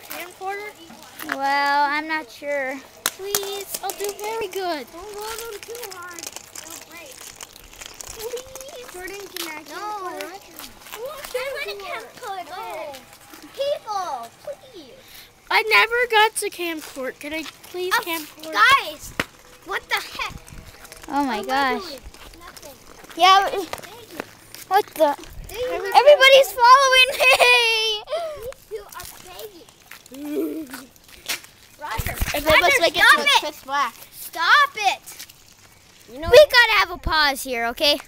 your camcorder? Well, I'm not sure. Please, I'll do very good. Don't roll them too hard. They'll break. Please. Jordan can actually No. I want I a camcorder. Oh. People, please. I never got to camcord. Can I please Oh, camcord? Guys, what the heck? Oh my I gosh. Nothing. Yeah. but- Thank you. What the? Everybody's Roger. And then let's make it so it. it's pitch black. Stop it. You know We gotta have a pause here, okay?